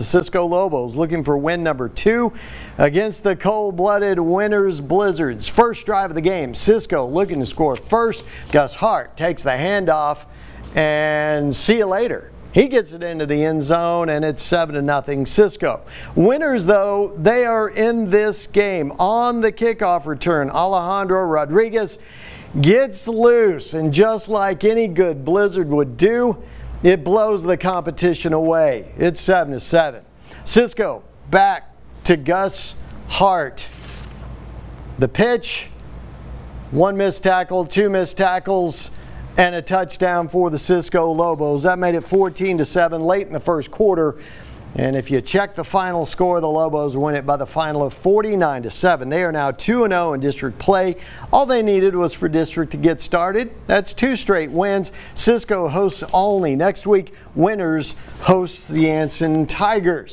The Cisco Lobos looking for win number two against the cold-blooded Winters Blizzards. First drive of the game, Cisco looking to score first. Gus Hart takes the handoff and see you later. He gets it into the end zone and it's 7 to nothing Cisco. Winters though, they are in this game on the kickoff return. Alejandro Rodriguez gets loose and just like any good Blizzard would do, it blows the competition away. It's 7 to 7. Cisco back to Gus Hart. The pitch, one missed tackle, two missed tackles and a touchdown for the Cisco Lobos. That made it 14 to 7 late in the first quarter. And if you check the final score, the Lobos win it by the final of 49 to 7. They are now 2 0 in district play. All they needed was for district to get started. That's two straight wins. Cisco hosts only next week. Winters hosts the Anson Tigers.